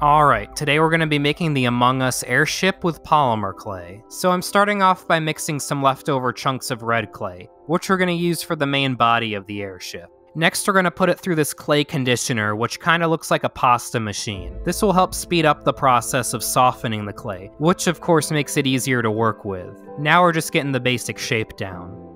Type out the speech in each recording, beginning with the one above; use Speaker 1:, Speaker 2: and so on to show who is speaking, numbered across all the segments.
Speaker 1: Alright, today we're going to be making the Among Us airship with polymer clay. So I'm starting off by mixing some leftover chunks of red clay, which we're going to use for the main body of the airship. Next, we're going to put it through this clay conditioner, which kind of looks like a pasta machine. This will help speed up the process of softening the clay, which of course makes it easier to work with. Now we're just getting the basic shape down.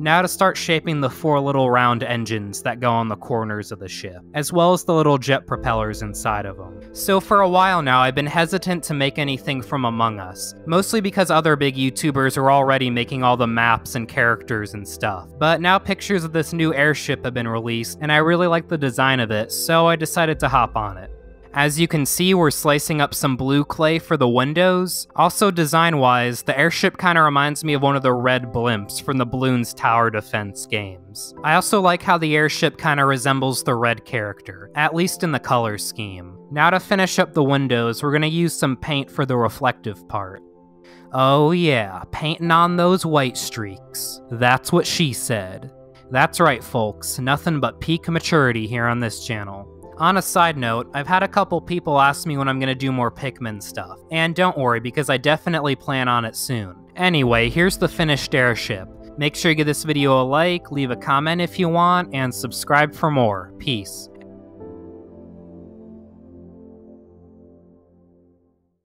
Speaker 1: Now to start shaping the four little round engines that go on the corners of the ship, as well as the little jet propellers inside of them. So for a while now, I've been hesitant to make anything from Among Us, mostly because other big YouTubers are already making all the maps and characters and stuff. But now pictures of this new airship have been released, and I really like the design of it, so I decided to hop on it. As you can see, we're slicing up some blue clay for the windows. Also, design-wise, the airship kind of reminds me of one of the red blimps from the Bloons Tower Defense games. I also like how the airship kind of resembles the red character, at least in the color scheme. Now to finish up the windows, we're going to use some paint for the reflective part. Oh yeah, painting on those white streaks. That's what she said. That's right, folks, nothing but peak maturity here on this channel. On a side note, I've had a couple people ask me when I'm gonna do more Pikmin stuff, and don't worry because I definitely plan on it soon. Anyway, here's the finished airship. Make sure you give this video a like, leave a comment if you want, and subscribe for more. Peace.